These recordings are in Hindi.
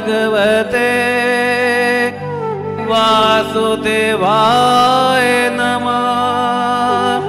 भगवते वासुदेवाय नमः।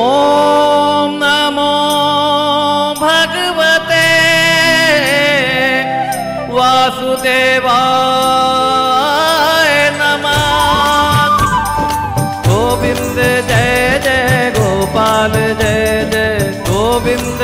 ॐ नमो भगवते वासुदेवाय नमः। गोविंद जय जय, गोपाल जय जय गोविंद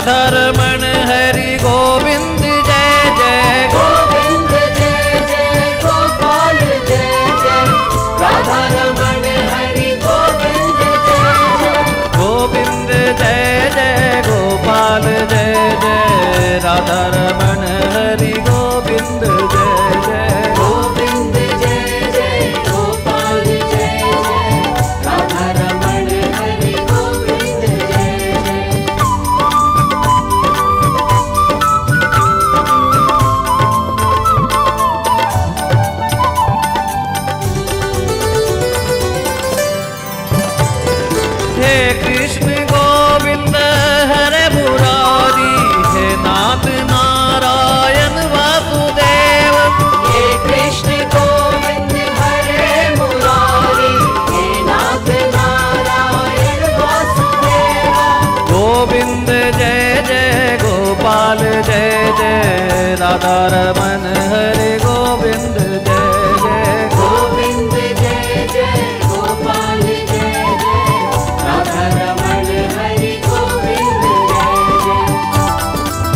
राधा रमन हरि गोविंद जय जय। गोविंद जय जय गोपाल जय जय। राधा रमण हरि गोविंद जय जय। गोविंद जय जय गोपाल जय जय। राधा रमन हरि जय जय राधा रमन हरे गोविंद जय जय गोविंद जय जय गोपाल जय जय राधा रमण हरि गोविंद जय जय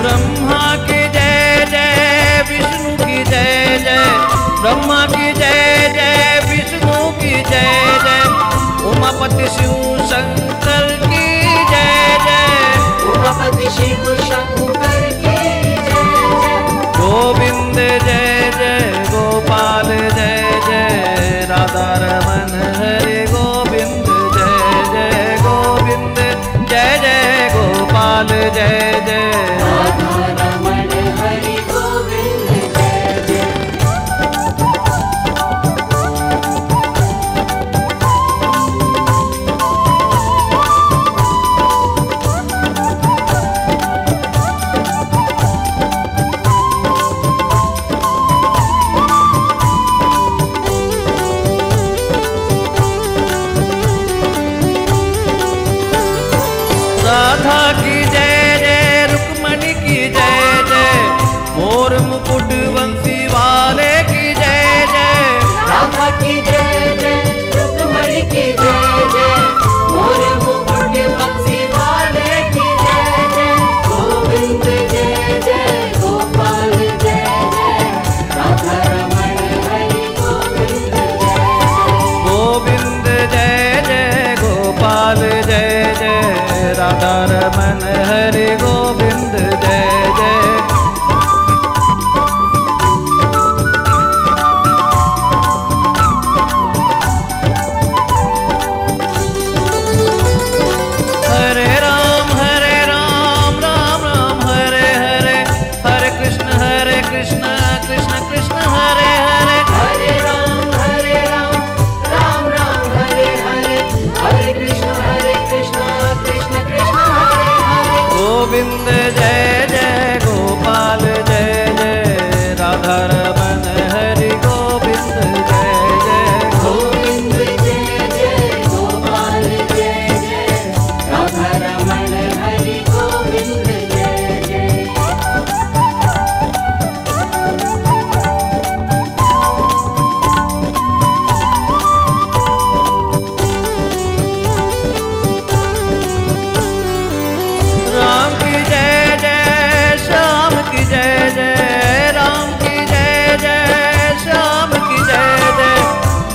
ब्रह्मा की जय जय विष्णु की जय जय। ब्रह्मा की जय जय जय जय। उमापति शिव शंकर की जय जय। उमापति शिव शंकर की जय जय। गोविंद जय जय गोपाल जय जय राधा रमन हरे गोविंद जय जय गोविंद जय जय गोपाल जय जय। की जय जय